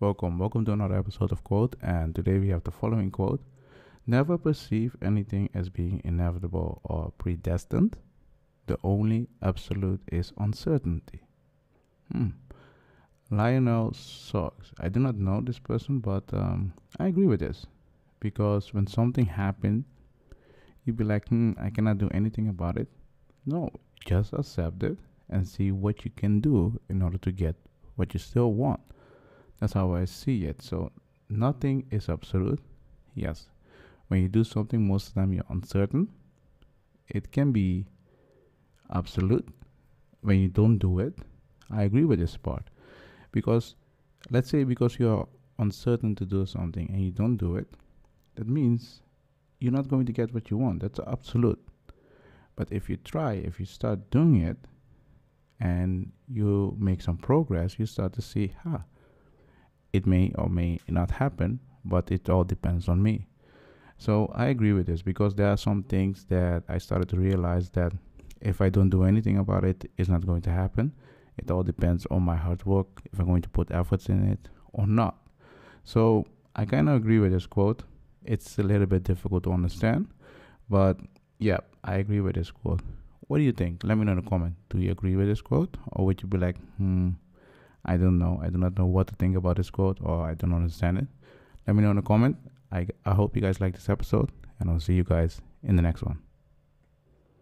Welcome, welcome to another episode of Quote, and today we have the following quote Never perceive anything as being inevitable or predestined. The only absolute is uncertainty. Hmm. Lionel Suggs. I do not know this person, but um, I agree with this because when something happened, you'd be like, hmm, I cannot do anything about it. No, just accept it and see what you can do in order to get what you still want. That's how I see it. So nothing is absolute. Yes. When you do something, most of the time you're uncertain. It can be absolute when you don't do it. I agree with this part. Because let's say because you're uncertain to do something and you don't do it, that means you're not going to get what you want. That's absolute. But if you try, if you start doing it and you make some progress, you start to see, huh, it may or may not happen, but it all depends on me. So I agree with this because there are some things that I started to realize that if I don't do anything about it, it's not going to happen. It all depends on my hard work, if I'm going to put efforts in it or not. So I kind of agree with this quote. It's a little bit difficult to understand, but yeah, I agree with this quote. What do you think? Let me know in the comment. Do you agree with this quote, or would you be like, hmm, I don't know. I do not know what to think about this quote or I don't understand it. Let me know in the comment. I, I hope you guys like this episode and I'll see you guys in the next one.